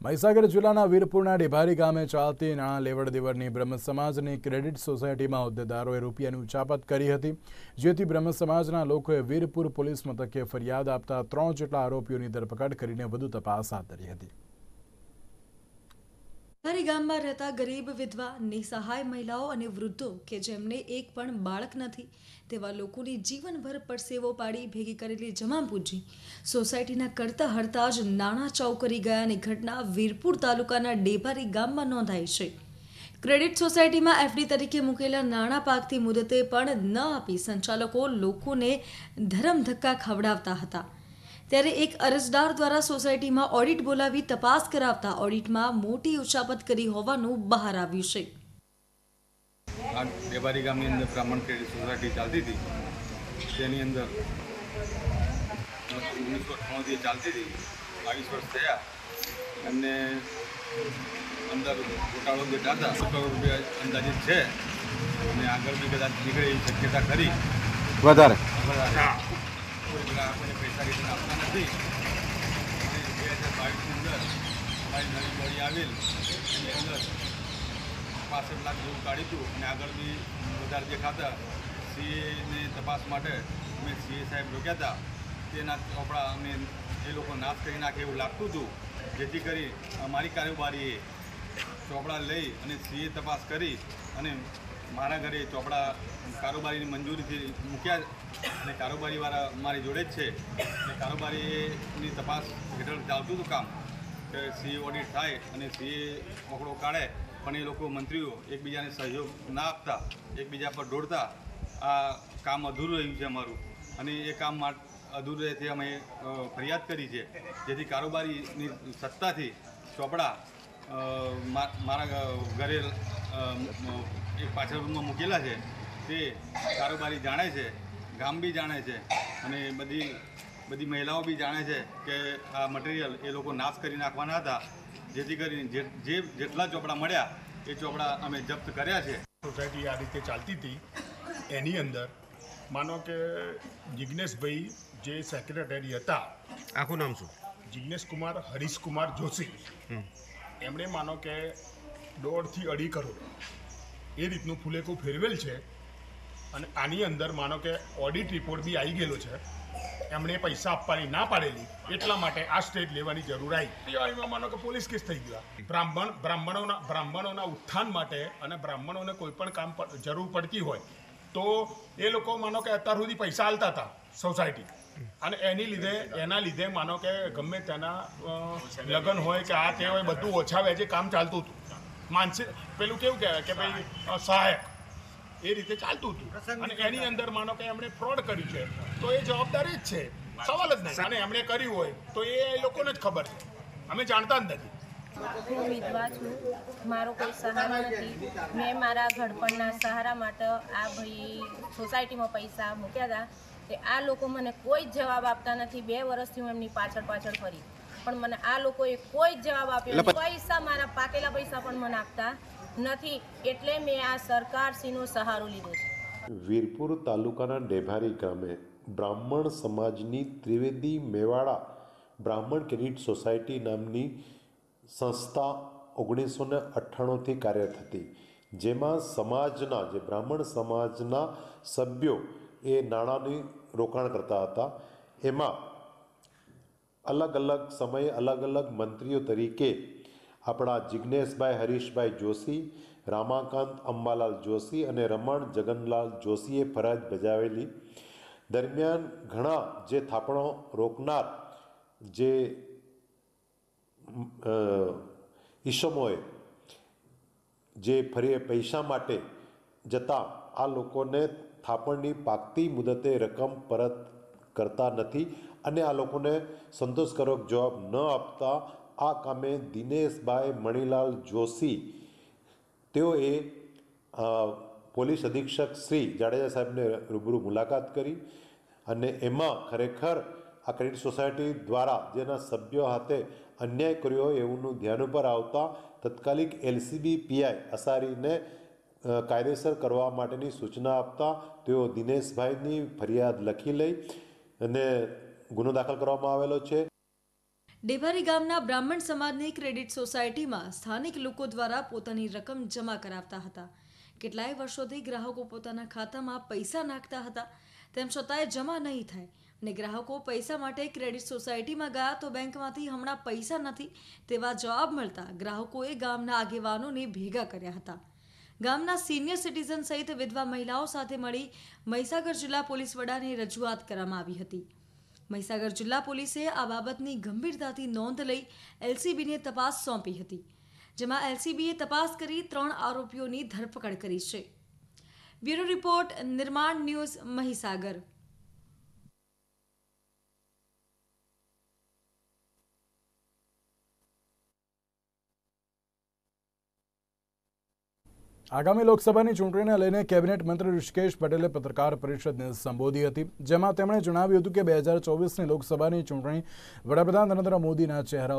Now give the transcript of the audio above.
મહીસાગર જિલ્લાના વીરપુરના ડિભારી ગામે ચાલતી નાણાં લેવડ દેવડની બ્રહ્મ સમાજની ક્રેડિટ સોસાયટીમાં હોદ્દેદારોએ રૂપિયાની ઉચાપત કરી હતી, જેથી બ્રહ્મ સમાજના લોકોએ વીરપુર પોલીસ મથકે ફરિયાદ આપતા ત્રણ જેટલા આરોપીઓની ધરપકડ કરીને વધુ તપાસ હાથ ધરી હતી. ધારી ગામમાં રહેતા ગરીબ વિધવા, નિસહાય મહિલાઓ અને વૃદ્ધો કે જેમને એક પણ બાળક નથી, તેવા લોકોની જીવનભર પરસેવો પાડી ભેગી કરેલી જમા પૂંજી. સોસાયટીના કરતા હરતા જ નાણાં ચાઉ ગયાની ઘટના વીરપુર તાલુકાના ડેભારી ગામમાં નોંધાઈ છે. ક્રેડિટ સોસાયટીમાં એફડી તરીકે મૂકેલા નાણાં પાકથી મુદતે પણ ન આપી સંચાલકો લોકોને ધરમ ધક્કા ખવડાવતા હતા. ત્યારે એક અરજદાર દ્વારા સોસાયટીમાં ઓડિટ બોલાવી તપાસ કરાવતા ઓડિટમાં મોટી ઉછાપત કરી હોવાનું બહાર આવ્યું છે. આ ગામની અંદર બ્રાહ્મણ ક્રેડિટ સોસાયટી ચાલતી હતી. તેની અંદર ઓગણીસો અઠ્ઠાણુંથી ચાલતી હતી. બાવીસ વર્ષ થયા. અને અંદર ગોટાળો બેઠા હતા. કરોડ રૂપિયા અંદાજિત છે. અને આગળ બી કદાચ નીકળે એવી શક્યતા ખરી. વધારે. કોઈ આપણને પૈસા રીતના આપતા નથી. અને બે હજાર બાવીસની અંદર અમારી નવી બોડી આવેલ. એની અંદર પાસઠ લાખ જેવું કાઢીશું અને આગળ બી વધારે દેખાતા સીએની તપાસ માટે અમે સીએ સાહેબ રોક્યા હતા. તેના ચોપડા અમે એ લોકો નાશ કરી નાખે એવું લાગતું હતું. જેથી કરી અમારી કારોબારીએ ચોપડા લઈ અને સીએ તપાસ કરી અને મારા ઘરે ચોપડા કારોબારીની મંજૂરીથી મૂક્યા અને કારોબારીવાળા મારી જોડે જ છે. અને કારોબારીની તપાસ હેઠળ ચાલતું હતું કામ કે સીએ ઓડિટ થાય અને સીએ મોકડો કાઢે, પણ એ લોકો મંત્રીઓ એકબીજાને સહયોગ ના આપતા, એકબીજા પર દોડતા આ કામ અધૂરું રહ્યું છે અમારું. અને એ કામ અધૂરું રહેથી અમે ફરિયાદ કરી છે. જેથી કારોબારીની સત્તાથી ચોપડા મારા ઘરે એક પાછળ રૂમમાં મૂકેલા છે તે કારોબારી જાણે છે ગામ બી જાણે છે અને બધી બધી મહિલાઓ બી જાણે છે કે આ મટીરિયલ એ લોકો નાશ કરી નાખવાના હતા. જેથી કરીને જે જે જેટલા ચોપડા મળ્યા એ ચોપડા અમે જપ્ત કર્યા છે. સોસાયટી આ રીતે ચાલતી હતી. એની અંદર માનો કે જિજ્ઞેશભાઈ જે સેક્રેટરી હતા આખું નામ શું? જિજ્ઞેશ કુમાર હરીશ કુમાર જોશી એમણે માનો કે દોઢથી અઢી કરોડ એ રીતનું ફૂલેકું ફેરવેલ છે. અને આની અંદર માનો કે ઓડિટ રિપોર્ટ બી આવી ગયેલો છે. એમણે પૈસા આપવાની ના પાડેલી. એટલા માટે આ સ્ટેજ લેવાની જરૂર આવી દિવાળીમાં માનો કે પોલીસ કેસ થઈ ગયા. બ્રાહ્મણ, બ્રાહ્મણોના બ્રાહ્મણોના ઉત્થાન માટે અને બ્રાહ્મણોને કોઈ પણ કામ જરૂર પડતી હોય, તો એ લોકો માનો કે અત્યાર સુધી પૈસા આલતા હતા સોસાયટી અને એની લીધે, એના લીધે માનો કે ગમે તેના લગ્ન હોય કે આ તે હોય, બધું ઓછા વેચે કામ ચાલતું હતું. માનસિક પેલું કેવું કહેવાય કે ભાઈ સહાયક. એ રીતે ચાલતું હતું. અને એની અંદર માનો કે એમણે ફ્રોડ કર્યું છે. તો એ જવાબદારી જ છે. સવાલ જ નહીં. અને એમણે કર્યું હોય તો એ લોકોને જ ખબર છે. અમે જાણતા જ નથી. હું વિધવા છું. મારો કોઈ સહારો નથી. મેં મારા ઘડપણના સહારા માટે આ ભાઈ સોસાયટીમાં પૈસા મૂક્યા હતા. તે આ લોકો મને કોઈ જ જવાબ આપતા નથી. બે વર્ષથી હું એમની પાછળ પાછળ ફરી. પણ મને આ લોકોએ કોઈ જવાબ આપ્યો પૈસા મારા પાકેલા પૈસા પણ મને આપતા નથી. એટલે મેં આ સરકારશ્રીનો સહારો લીધો છે. વીરપુર તાલુકાના ડેભારી ગામે બ્રાહ્મણ સમાજની ત્રિવેદી મેવાડા બ્રાહ્મણ ક્રેડિટ સોસાયટી નામની સંસ્થા ઓગણીસો ને અઠ્ઠાણુંથી કાર્યરત હતી જેમાં સમાજના જે બ્રાહ્મણ સમાજના સભ્યો એ નાણાંની રોકાણ કરતા હતા. એમાં અલગ અલગ સમયે અલગ અલગ મંત્રીઓ તરીકે આપણા જિજ્ઞેશભાઈ હરીશભાઈ જોશી, રામાકાંત અંબાલાલ જોશી અને રમણ જગનલાલ જોશીએ ફરજ બજાવેલી. દરમિયાન ઘણા જે થાપણો રોકનાર જે ઈસમોએ જે ફરી પૈસા માટે જતાં આ લોકોને થાપણની પાકતી મુદતે રકમ પરત કરતા નથી અને આ લોકોને સંતોષકારક જવાબ ન આપતા આ કામે દિનેશભાઈ મણિલાલ જોશી, તેઓએ પોલીસ અધિક્ષક શ્રી જાડેજા સાહેબને રૂબરૂ મુલાકાત કરી અને એમાં ખરેખર આ ક્રેડિટ સોસાયટી દ્વારા જેના સભ્યો હાથે અન્યાય કર્યો હોય એવુંનું ધ્યાન ઉપર આવતા તત્કાલિક એલસીબી પીઆઈ અસારીને કાયદેસર કરવા માટેની સૂચના આપતા તેઓ દિનેશભાઈની ફરિયાદ લખી લઈ અને ગુનો દાખલ કરવામાં આવેલો છે. ડેભારી ગામના બ્રાહ્મણ સમાજની ક્રેડિટ સોસાયટીમાં સ્થાનિક લોકો દ્વારા પોતાની રકમ જમા કરાવતા હતા. કેટલાય વર્ષોથી ગ્રાહકો પોતાના ખાતામાં પૈસા નાખતા હતા. તેમ છતાંય જમા નહીં થાય અને ગ્રાહકો પૈસા માટે ક્રેડિટ સોસાયટીમાં ગયા તો બેંકમાંથી હમણાં પૈસા નથી તેવા જવાબ મળતા ગ્રાહકોએ ગામના આગેવાનોને ભેગા કર્યા હતા. ગામના સિનિયર સિટીઝન સહિત વિધવા મહિલાઓ સાથે મળી મહીસાગર જિલ્લા પોલીસ વડાને રજૂઆત કરવામાં આવી હતી. મહીસાગર જિલ્લા પોલીસે આ બાબતની ગંભીરતાથી નોંધ લઈ એલસીબીને તપાસ સોંપી હતી, જેમાં એલસીબીએ તપાસ કરી ત્રણ આરોપીઓની ધરપકડ કરી છે. Bureau report, Nirman news, Mahisagar. આગામી લોકસભાની ચૂંટણીને લઈને કેબિનેટ મંત્રી ઋષિકેશ પટેલે પત્રકાર પરિષદને સંબોધી હતી, જેમાં તેમણે જણાવ્યું હતું કે બે હજાર ચોવીસની લોકસભાની ચૂંટણી વડાપ્રધાન નરેન્દ્ર મોદીના ચહેરા